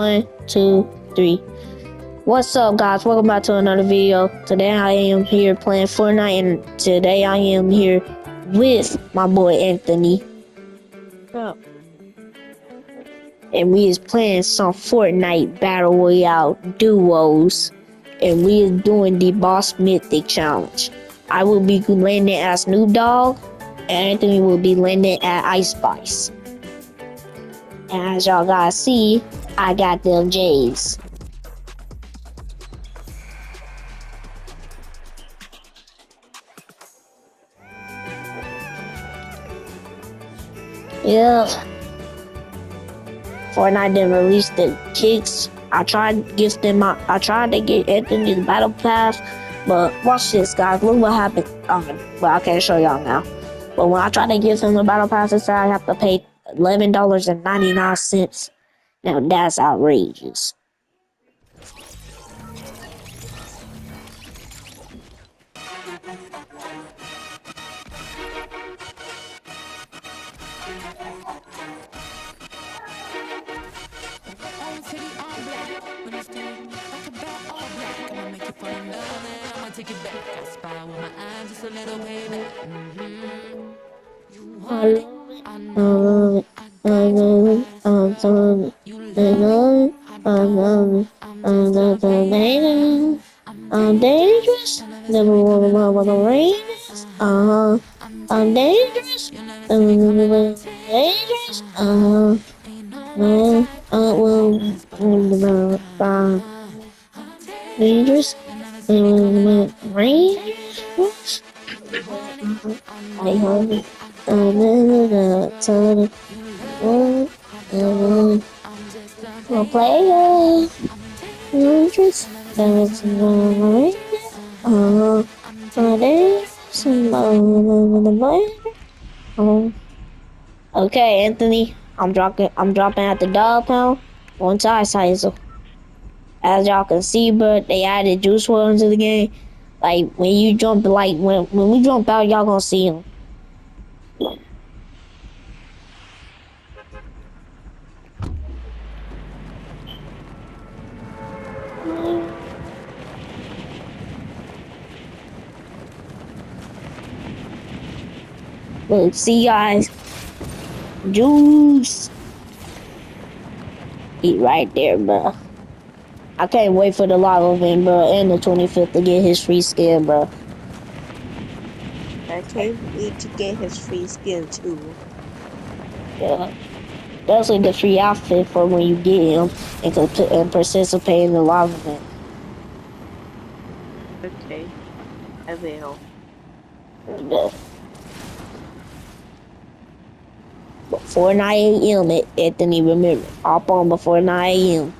One, two, three. What's up, guys? Welcome back to another video. Today I am here playing Fortnite, and today I am here with my boy Anthony. up? And we is playing some Fortnite Battle Royale duos. And we is doing the Boss Mythic Challenge. I will be landing as Snoop Dogg, and Anthony will be landing at Ice Spice. And as y'all guys see, I got them J's. Yep. Fortnite didn't release the kicks. I tried gifting my I tried to get Anthony the battle pass, but watch this guys, look what happened. Um, well I can't show y'all now. But when I tried to give him the battle pass, it said I have to pay eleven dollars and ninety nine cents. Now that's outrageous. City all black. When I stand like a bat all black. I'ma make you fall in love and I'ma take it back. I spy with my eyes just a little way back. Mm-hmm. You want it? I know. I got it. I'm sorry. You I love it. love it. I love it. I'm I'm just not like the man. I'm dangerous. Never know what the rain is. Uh huh. I'm dangerous. Uh hope it. I'm the tunnel. Uh. Dangerous. That's rain. Uh, Oh. Okay, Anthony. I'm dropping. I'm dropping at the dog pound on side sizer. As y'all can see, but they added Juice WRLD into the game. Like when you jump, like when when we jump out, y'all gonna see him. Look, see guys, Juice. Eat right there, bro. I can't wait for the live event, bro, and the 25th to get his free skin, bro. I can't wait to get his free skin too. Yeah. That's like the free outfit for when you get him and, and participate in the live event. Okay, I will. Yeah. Before 9 a.m. at Anthony, remember, hop on before 9 a.m.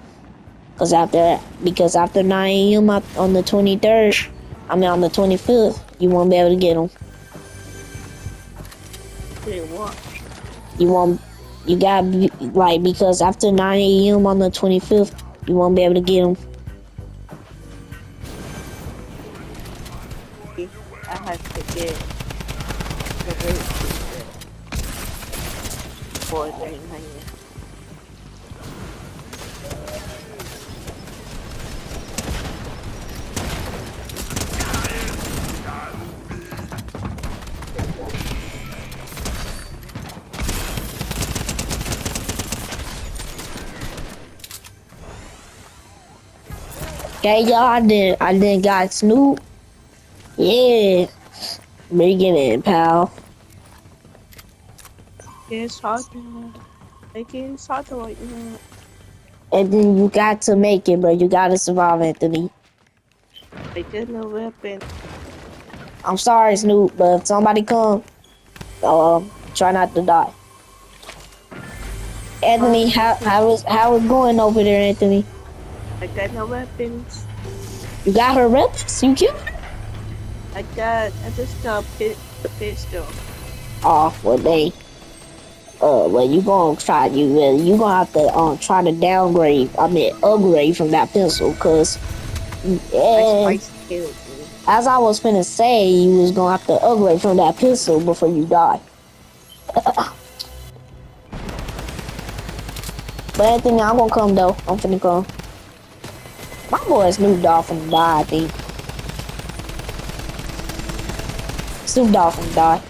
Cause after, because after 9 a.m. on the 23rd, I mean on the 25th, you won't be able to get them. Wait, what? You won't, you be, like, because after 9 a.m. on the 25th, you won't be able to get them. I have to get the rate man. Okay, y'all, I did, I did got Snoop. Yeah. Bring it in, pal. To like it's hard to like And then you got to make it, bro. You gotta survive, Anthony. I get no weapon. I'm sorry, Snoop, but if somebody come, uh, try not to die. Anthony, how how is how is going over there, Anthony? I got no weapons. You got her weapons? You killed her? I got I just got a pit pistol. Oh, well, they. Uh, well, you gonna try you well, you gonna have to um try to downgrade. I mean, upgrade from that pencil, cause yeah, spice killed me. as I was finna say, you was gonna have to upgrade from that pistol before you die. But Anthony, I'm gonna come though. I'm finna come. My boy Snoop Dogg finna die, I think. Snoop Dogg finna die.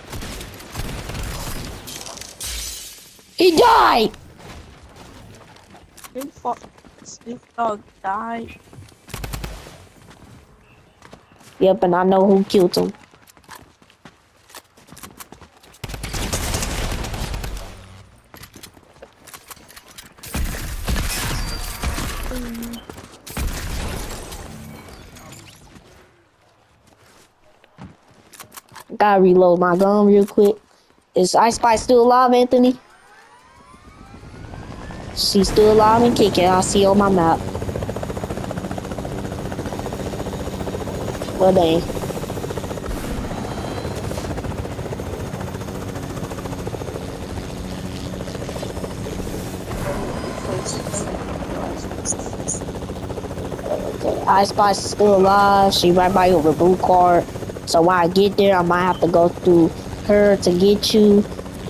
He died! Snoop Dogg, Snoop Dogg died. Yep, and I know who killed him. Gotta reload my gun real quick. Is Ice Spice still alive, Anthony? She's still alive and kicking. I see on my map. Well, dang. Okay, Spice is still alive. She right by your blue card. So when I get there, I might have to go through her to get you.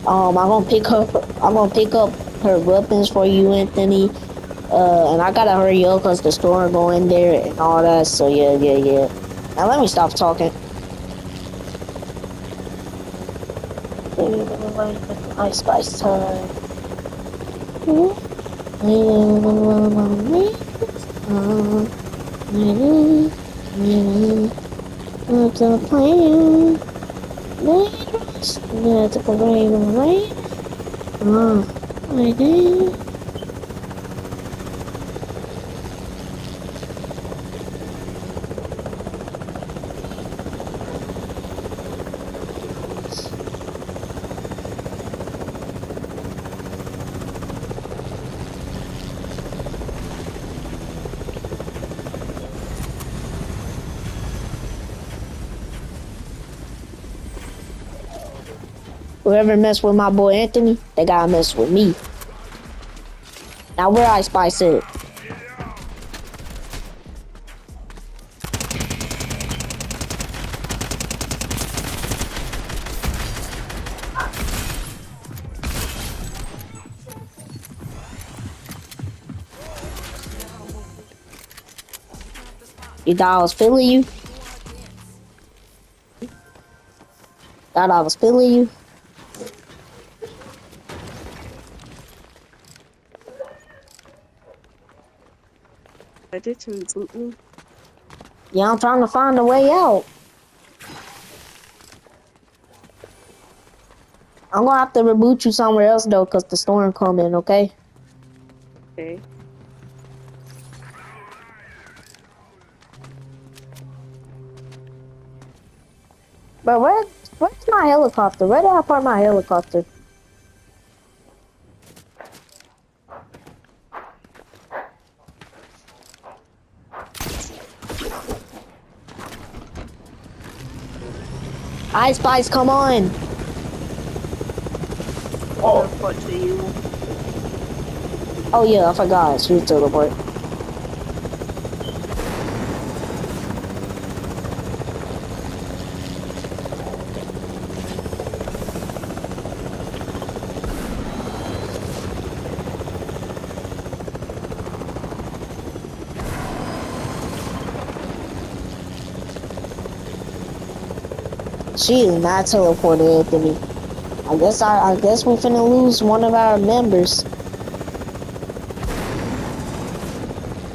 Um, I'm gonna pick her. I'm gonna pick up her weapons for you, Anthony. Uh, and I gotta hurry up because the store go in there and all that. So yeah, yeah, yeah. Now let me stop talking. Ice Spice time. I Whoever mess with my boy Anthony, they gotta mess with me. Now where I spice it? You thought I was feeling you? Thought I was feeling you? Did reboot me. Yeah, I'm trying to find a way out. I'm gonna have to reboot you somewhere else though, cause the storm coming. Okay. Okay. But where, where's my helicopter? Where did I park my helicopter? Ice Spice, come on! Oh. What to you? Oh yeah, I forgot. She was teleport. She is not teleported, Anthony. I guess I, I guess we're finna lose one of our members.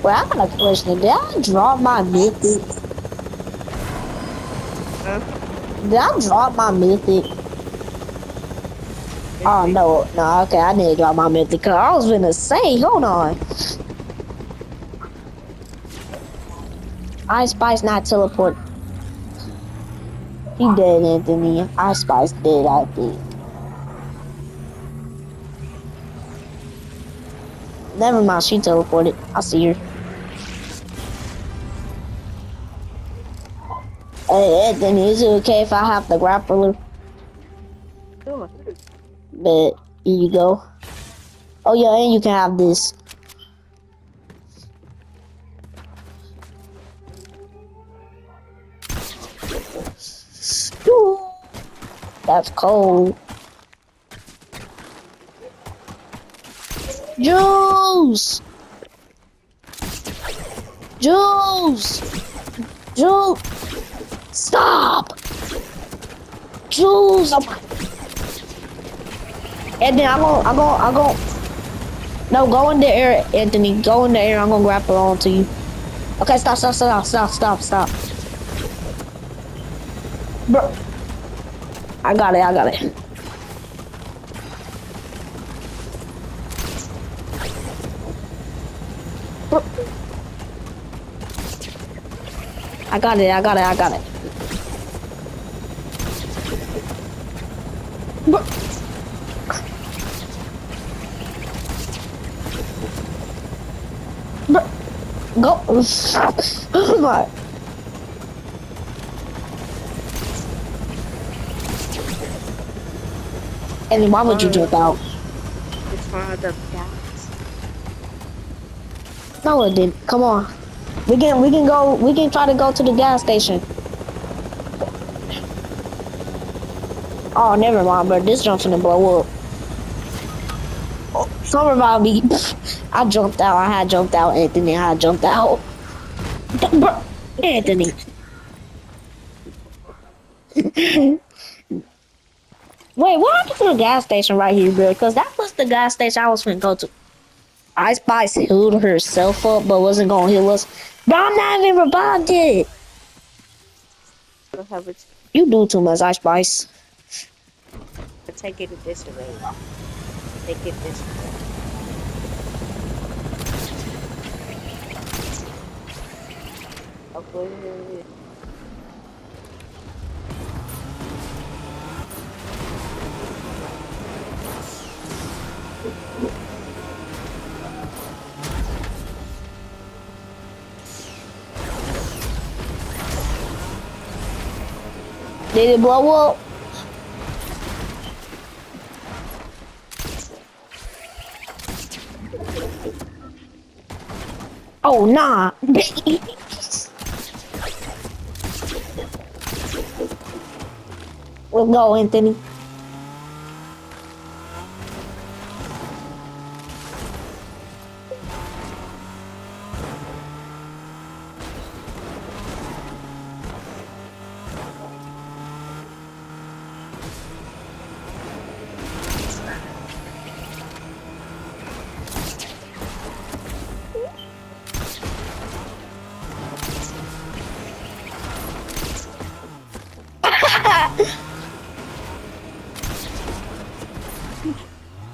Well, I got a question. Did I drop my mythic? Did I drop my mythic? Oh no, no, okay, I didn't drop my mythic. Cause I was gonna say, hold on. Ice Spice not teleport. He dead, Anthony. Ice Spice dead, I think. Never mind, she teleported. I see her. Hey, Anthony, is it okay if I have the grappler? Sure. But here you go. Oh yeah, and you can have this. That's cold. Juice! Juice! Juice! Stop! And then I'm gonna, I'm gonna, I'm gonna. No, go in the air, Anthony. Go in the air. I'm gonna grapple onto you. Okay, stop, stop, stop, stop, stop, stop. Bro. I got it, I got it. I got it, I got it, I got it. Go. And why would you jump out? It's for the gas. No, it didn't. Come on. We can we can go we can try to go to the gas station. Oh, never mind, bro. This jump's gonna blow up. Oh, Something about me. I jumped out. I had jumped out, Anthony. I had jumped out. Bro, Anthony. Wait, what happened to the gas station right here, bro? Because that was the gas station I was going to go to. Ice Spice healed herself up, but wasn't gonna heal us. But I'm not even revived yet. It. You do too much, Ice Spice. Take it this way. Take it this way. Okay. Did it blow up? Oh, nah. Let's go, Anthony.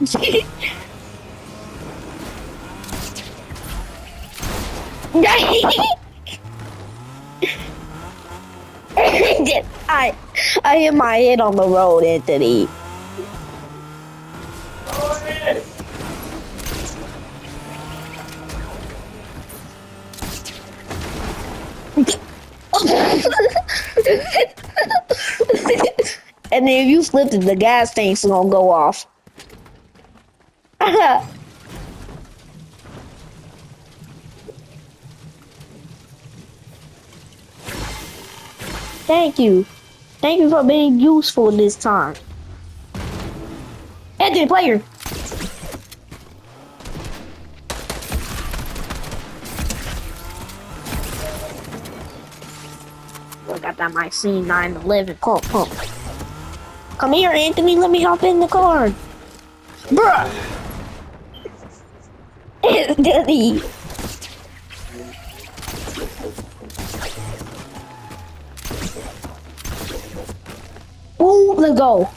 I I hit my head on the road, Anthony. and then if you flipped it, the gas tank's gonna go off. Thank you. Thank you for being useful this time. Anthony, player. I got that my C 911 pump pump. Come here, Anthony. Let me hop in the car. Bruh. Anthony. Boom, let's go.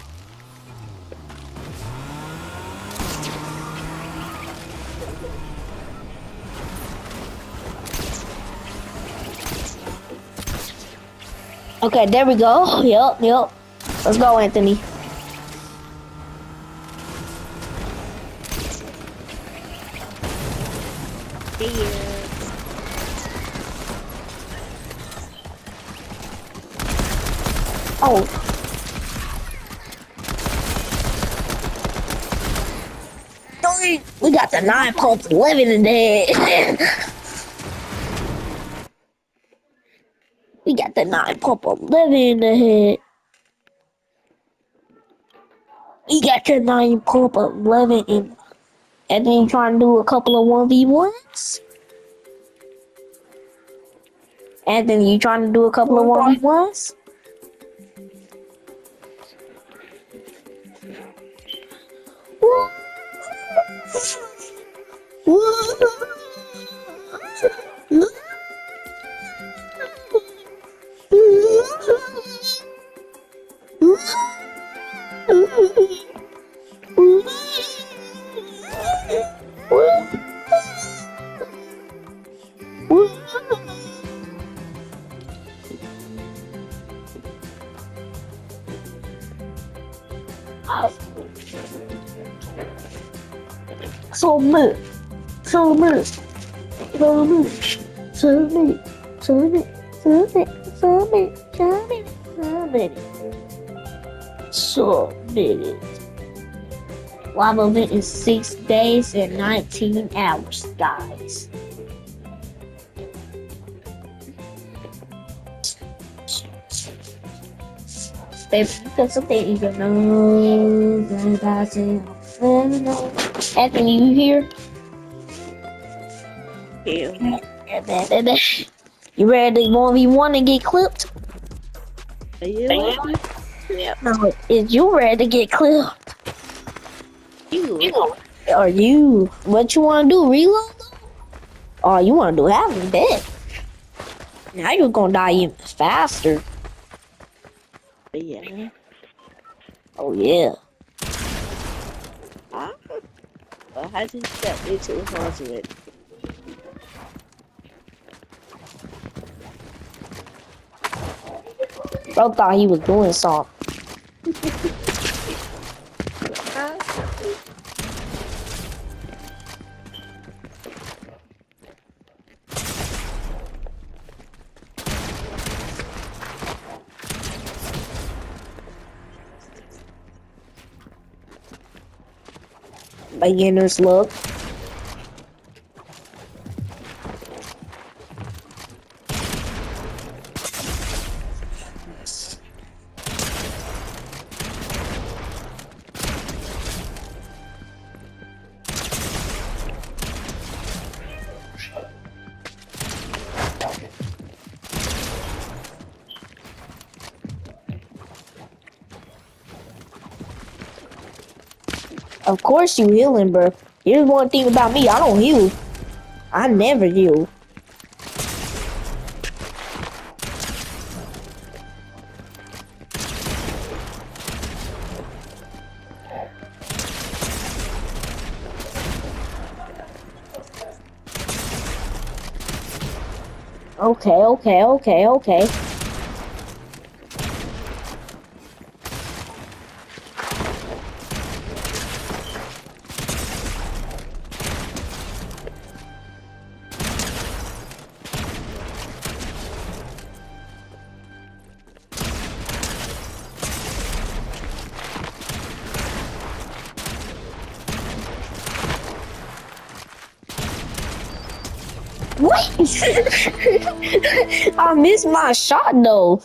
Okay, there we go. Yep, yep. Let's go, Anthony. See ya. Oh. Three. We got the nine pump living in there. we got the nine pump living in the head. We got the nine pump living in. And then you trying to do a couple of 1v1s? Anthony, you trying to do a couple of 1v1s? So much, so much, so much, so many, so many, so many, so many, so many, so many. Lava event is six days and 19 hours, guys. Baby, that's something you know that I say I'll know. Anthony, you here? Yeah. You ready to 1v1 and get clipped? Are you? Yeah. No, is you ready to get clipped? You. Are you? What you want to do? Reload? Oh, you want to do half of that? Now you're gonna die even faster. Yeah. Oh yeah. Huh? Well, how did you step into the hospital? Bro thought he was doing something. Beginner's luck. Of course you healing, bro. Here's one thing about me, I don't heal. I never heal. Okay, okay, okay, okay. I missed my shot though.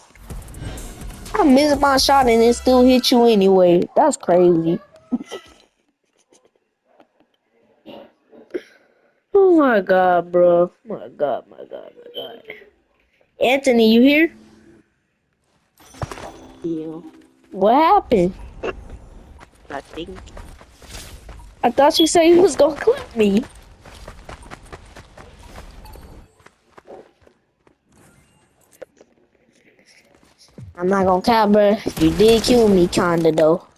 I missed my shot and it still hit you anyway. That's crazy. oh my god, bro. My god, my god, my god. Anthony, you here? Yeah. What happened? I think. I thought you said you was gonna clip me. I'm not gonna count, bro. You did kill me, kinda though.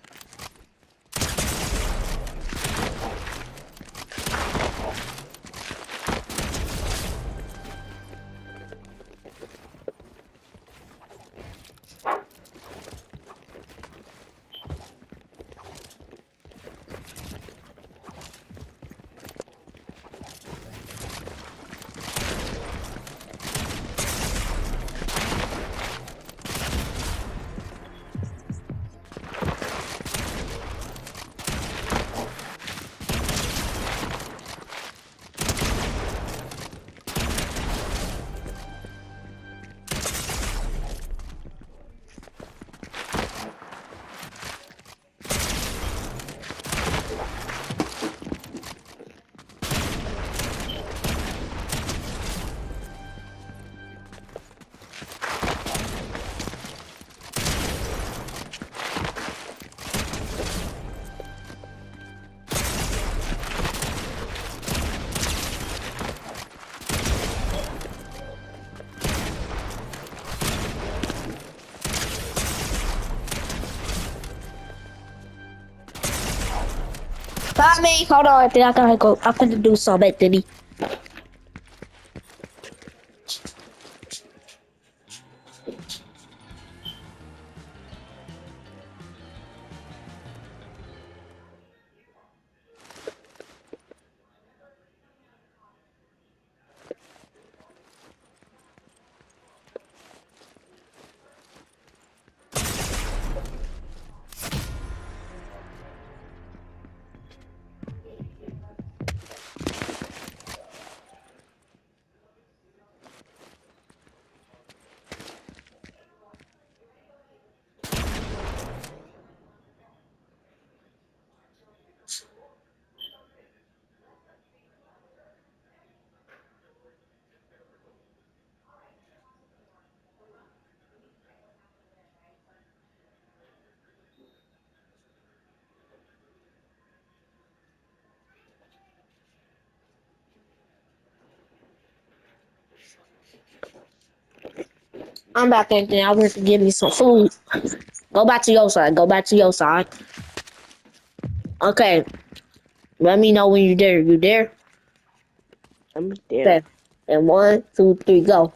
Stop! Hold on, I think I gotta go. I'm gonna do something, Anthony. I'm back in there. I went to give me some food. Go back to your side. Go back to your side. Okay. Let me know when you're there. You there? I'm there. Okay. And one, two, three, go.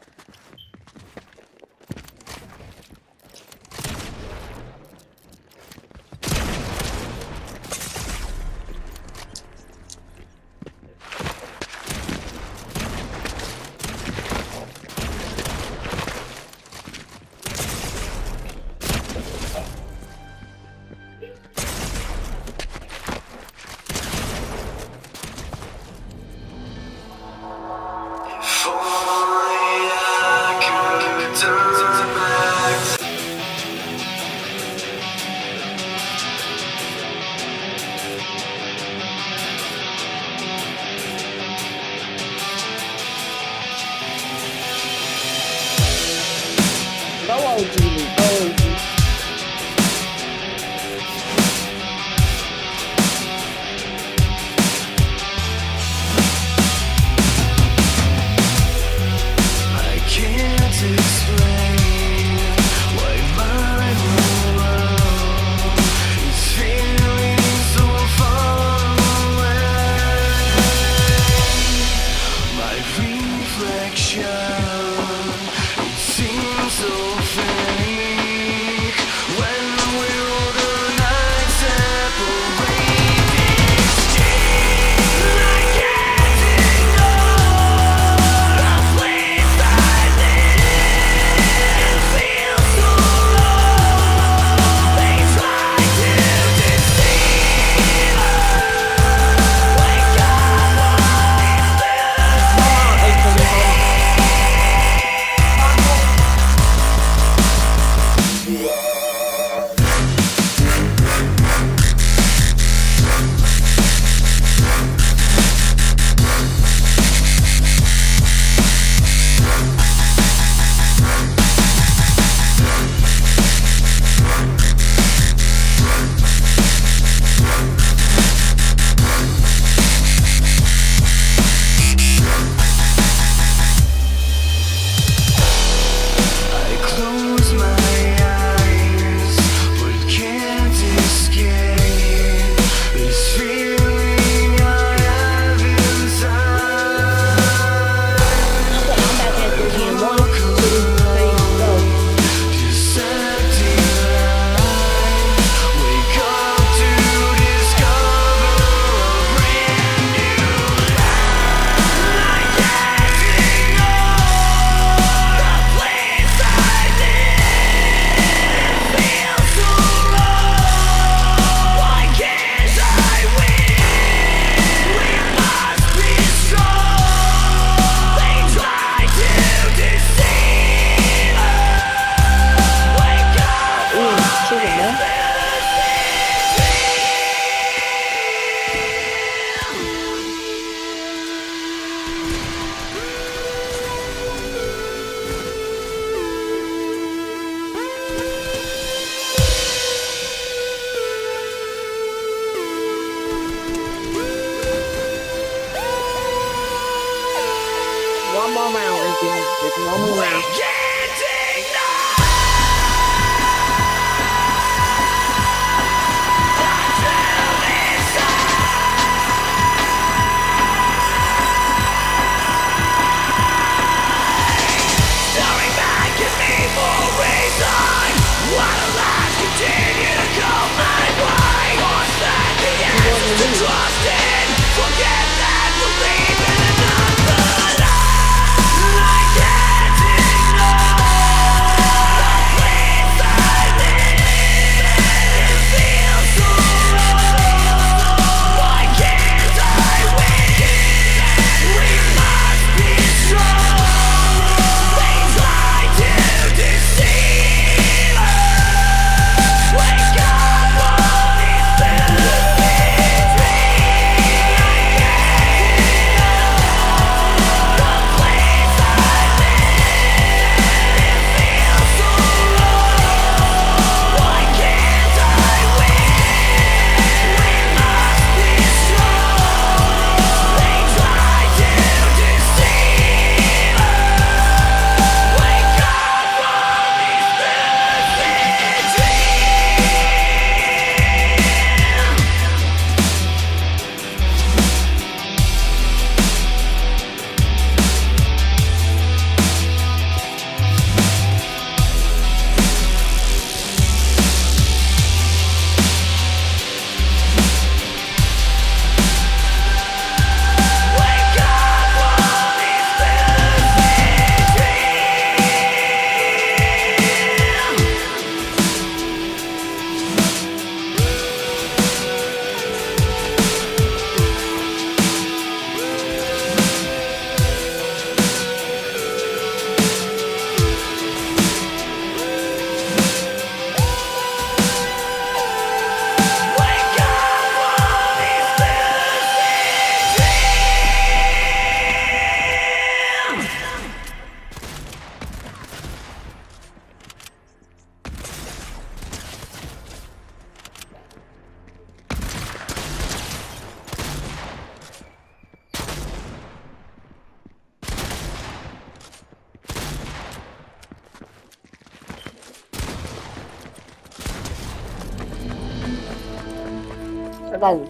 Go.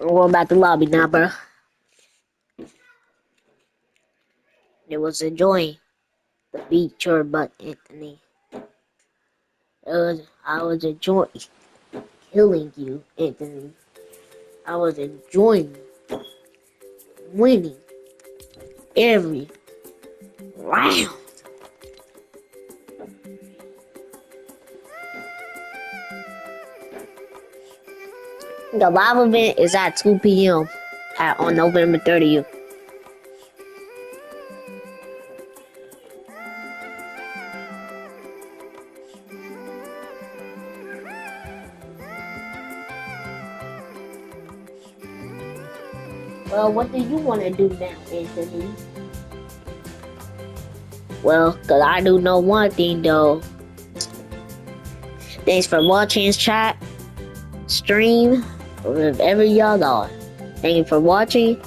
I'm going back to the lobby now, bro. It was enjoying the beat your butt, Anthony. It was, I was enjoying killing you, Anthony. I was enjoying winning every round. The live event is at 2 p.m. At, on November 30th. Well, what do you want to do now, Anthony? Well, cause I do know one thing though. Thanks for watching chat, stream, wherever y'all are. Thank you for watching.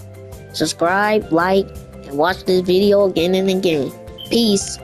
Subscribe, like, and watch this video again and again. Peace.